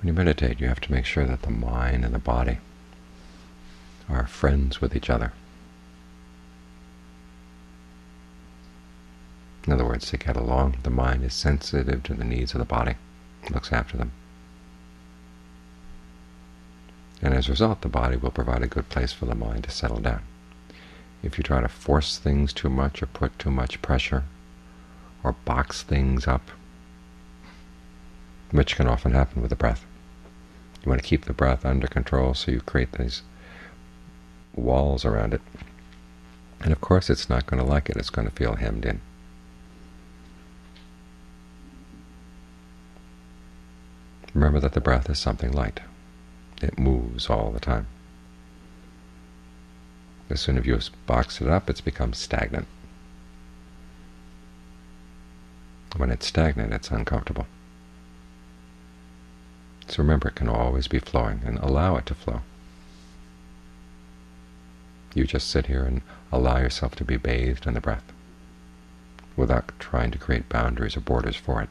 When you meditate, you have to make sure that the mind and the body are friends with each other. In other words, they get along, the mind is sensitive to the needs of the body, looks after them. And as a result, the body will provide a good place for the mind to settle down. If you try to force things too much or put too much pressure or box things up, which can often happen with the breath, you want to keep the breath under control, so you create these walls around it. And of course it's not going to like it. It's going to feel hemmed in. Remember that the breath is something light. It moves all the time. As soon as you box it up, it's become stagnant. When it's stagnant, it's uncomfortable. So remember, it can always be flowing, and allow it to flow. You just sit here and allow yourself to be bathed in the breath without trying to create boundaries or borders for it.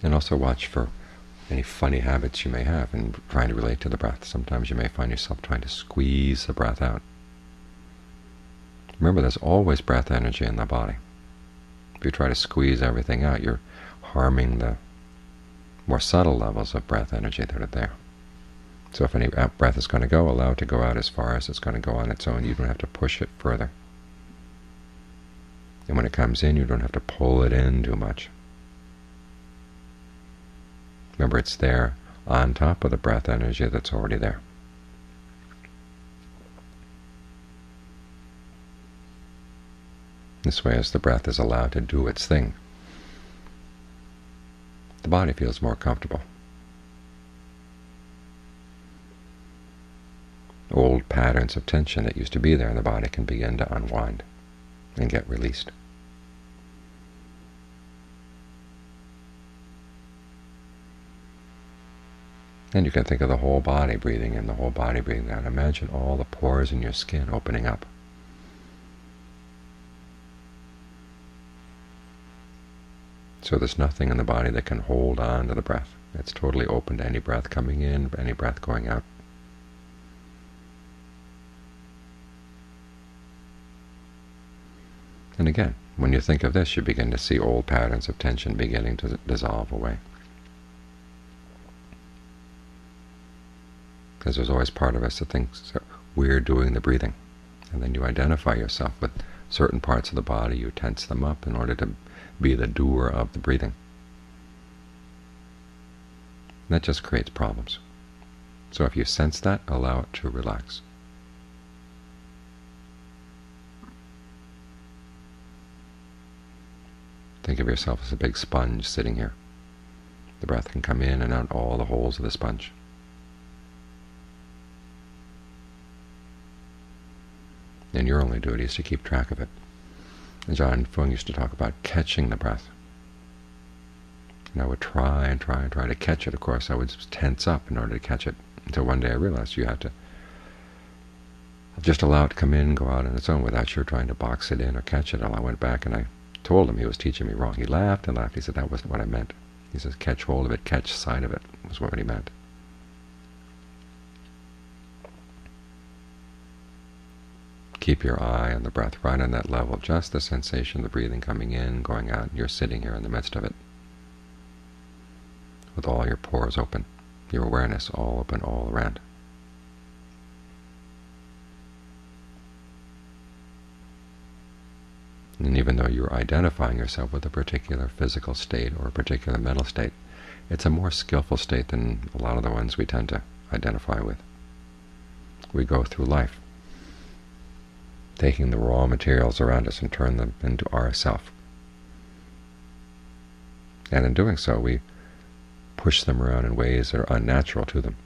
And also watch for any funny habits you may have in trying to relate to the breath. Sometimes you may find yourself trying to squeeze the breath out. Remember, there's always breath energy in the body. If you try to squeeze everything out, you're harming the more subtle levels of breath energy that are there. So if any breath is going to go, allow it to go out as far as it's going to go on its own. You don't have to push it further. And when it comes in, you don't have to pull it in too much. Remember, it's there on top of the breath energy that's already there. This way, as the breath is allowed to do its thing, the body feels more comfortable. Old patterns of tension that used to be there in the body can begin to unwind and get released. And you can think of the whole body breathing in, the whole body breathing out. Imagine all the pores in your skin opening up. So there's nothing in the body that can hold on to the breath. It's totally open to any breath coming in, any breath going out. And again, when you think of this, you begin to see old patterns of tension beginning to dissolve away. because there's always part of us that thinks we're doing the breathing. And then you identify yourself with certain parts of the body, you tense them up in order to be the doer of the breathing. That just creates problems. So if you sense that, allow it to relax. Think of yourself as a big sponge sitting here. The breath can come in and out all the holes of the sponge. and your only duty is to keep track of it. Ajaan Fuang used to talk about catching the breath. And I would try and try and try to catch it. Of course, I would tense up in order to catch it, until one day I realized you had to just allow it to come in and go out on its own without your trying to box it in or catch it. And I went back and I told him he was teaching me wrong. He laughed and laughed. He said, that wasn't what I meant. He says, catch hold of it, catch sight of it, was what he meant. Keep your eye on the breath right on that level, just the sensation of the breathing coming in, going out, and you're sitting here in the midst of it with all your pores open, your awareness all open all around. And even though you're identifying yourself with a particular physical state or a particular mental state, it's a more skillful state than a lot of the ones we tend to identify with. We go through life taking the raw materials around us and turn them into ourself. And in doing so, we push them around in ways that are unnatural to them.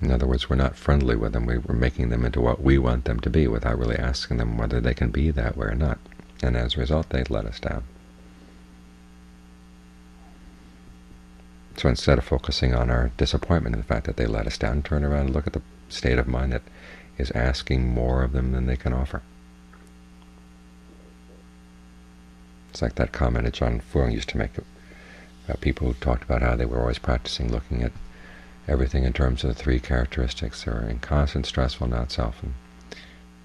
In other words, we're not friendly with them. We're making them into what we want them to be without really asking them whether they can be that way or not. And as a result, they let us down. So instead of focusing on our disappointment and the fact that they let us down, turn around and look at the state of mind that is asking more of them than they can offer. It's like that comment that Ajaan Fuang used to make about people who talked about how they were always practicing looking at everything in terms of the three characteristics. They are inconstant, stressful, not self. And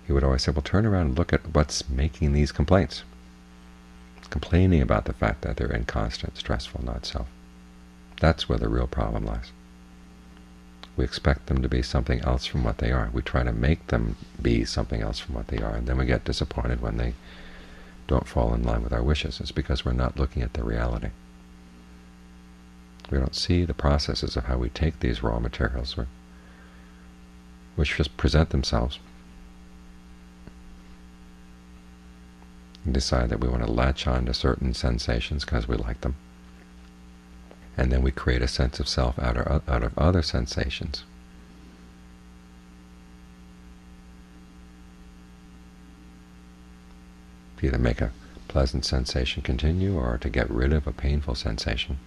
he would always say, well, turn around and look at what's making these complaints. Complaining about the fact that they're inconstant, stressful, not self. That's where the real problem lies. We expect them to be something else from what they are. We try to make them be something else from what they are, and then we get disappointed when they don't fall in line with our wishes. It's because we're not looking at the reality. We don't see the processes of how we take these raw materials, which just present themselves, and decide that we want to latch on to certain sensations because we like them, and then we create a sense of self out of, out of other sensations. To either make a pleasant sensation continue or to get rid of a painful sensation,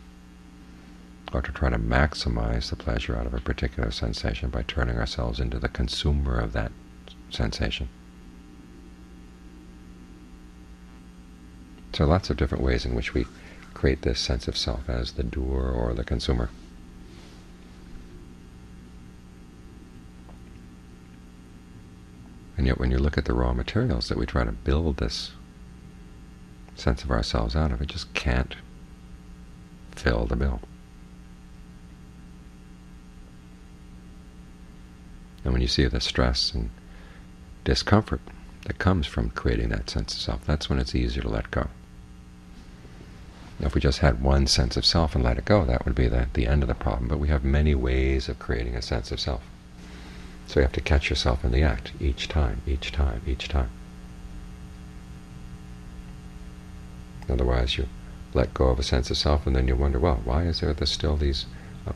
or to try to maximize the pleasure out of a particular sensation by turning ourselves into the consumer of that sensation. So lots of different ways in which we create this sense of self as the doer or the consumer. And yet when you look at the raw materials that we try to build this sense of ourselves out of, it just can't fill the bill. And when you see the stress and discomfort that comes from creating that sense of self, that's when it's easier to let go. If we just had one sense of self and let it go, that would be the, the end of the problem. But we have many ways of creating a sense of self. So you have to catch yourself in the act each time, each time, each time. Otherwise, you let go of a sense of self, and then you wonder, well, why is there still these uh,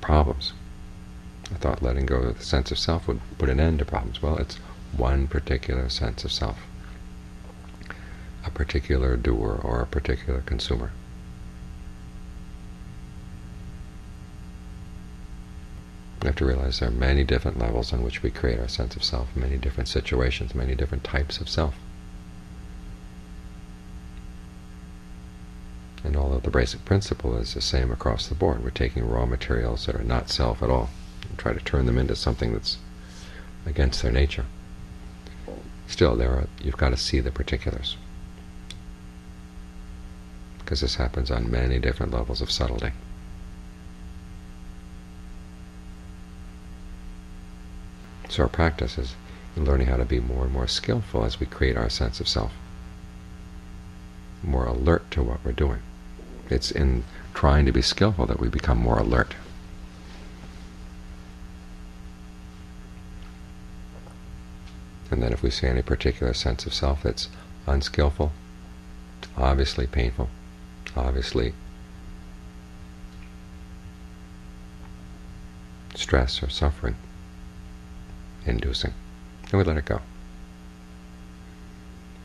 problems? I thought letting go of the sense of self would put an end to problems. Well, it's one particular sense of self, a particular doer or a particular consumer. We have to realize there are many different levels on which we create our sense of self, many different situations, many different types of self. And although the basic principle is the same across the board, we're taking raw materials that are not self at all and try to turn them into something that's against their nature. Still, there are, you've got to see the particulars, because this happens on many different levels of subtlety. So our practice is in learning how to be more and more skillful as we create our sense of self, more alert to what we're doing. It's in trying to be skillful that we become more alert. And then if we see any particular sense of self that's unskillful, obviously painful, obviously stress or suffering, inducing, and we let it go.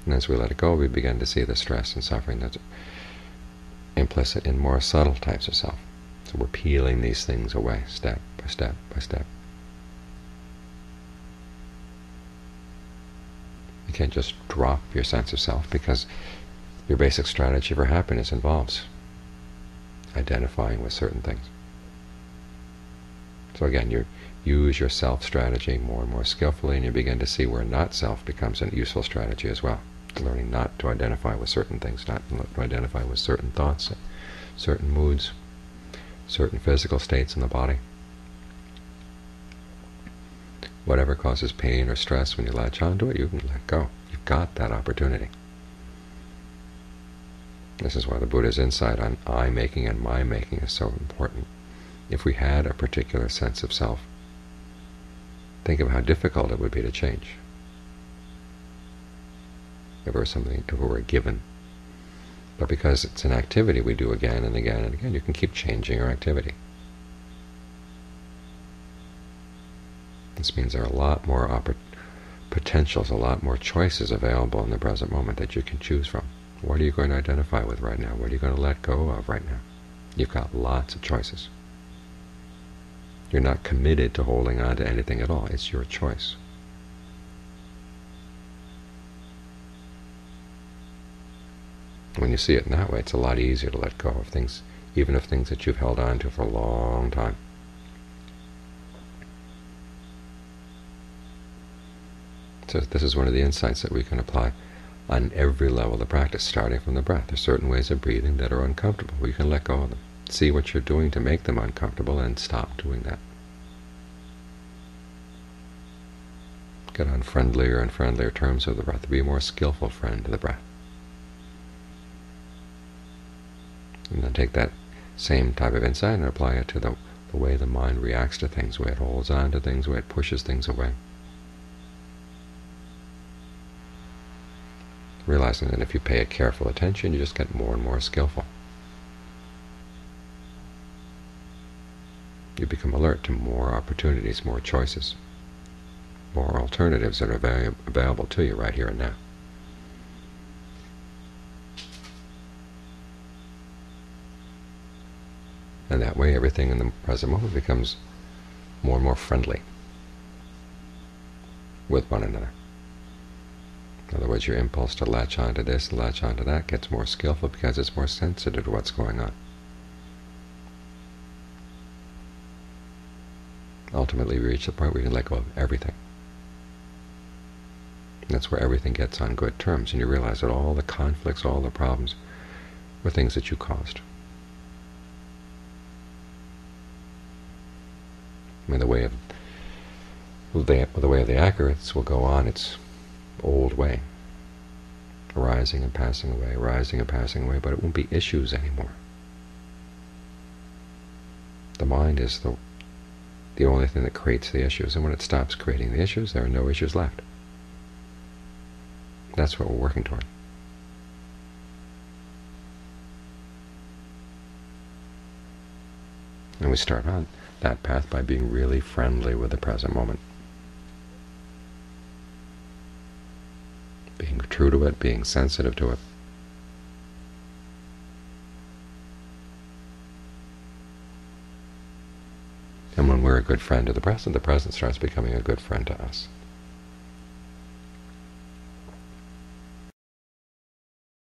And as we let it go, we begin to see the stress and suffering that's implicit in more subtle types of self. So we're peeling these things away, step by step by step. You can't just drop your sense of self because your basic strategy for happiness involves identifying with certain things. So again, you use your self strategy more and more skillfully, and you begin to see where not self becomes a useful strategy as well. Learning not to identify with certain things, not to identify with certain thoughts, certain moods, certain physical states in the body. Whatever causes pain or stress when you latch onto it, you can let go. You've got that opportunity. This is why the Buddha's insight on I-making and my-making is so important. If we had a particular sense of self, think of how difficult it would be to change. If it were something, if it were a given. But because it's an activity we do again and again and again, you can keep changing your activity. This means there are a lot more potentials, a lot more choices available in the present moment that you can choose from. What are you going to identify with right now? What are you going to let go of right now? You've got lots of choices. You're not committed to holding on to anything at all. It's your choice. When you see it in that way, it's a lot easier to let go of things, even of things that you've held on to for a long time. So this is one of the insights that we can apply on every level of practice, starting from the breath. There's certain ways of breathing that are uncomfortable. We can let go of them. See what you're doing to make them uncomfortable and stop doing that. Get on friendlier and friendlier terms with the breath. Be a more skillful friend to the breath. And then take that same type of insight and apply it to the, the way the mind reacts to things, the way it holds on to things, the way it pushes things away. realizing that if you pay a careful attention, you just get more and more skillful. You become alert to more opportunities, more choices, more alternatives that are available to you right here and now. And that way everything in the present moment becomes more and more friendly with one another. In other words, your impulse to latch onto this and latch onto that gets more skillful because it's more sensitive to what's going on. Ultimately, we reach the point where you can let go of everything. And that's where everything gets on good terms, and you realize that all the conflicts, all the problems, were things that you caused. I mean, the way of the, the way of the aggregates will go on. It's old way, arising and passing away, arising and passing away, but it won't be issues anymore. The mind is the the only thing that creates the issues, and when it stops creating the issues, there are no issues left. That's what we're working toward. And we start on that path by being really friendly with the present moment. being true to it, being sensitive to it. And when we're a good friend to the present, the present starts becoming a good friend to us.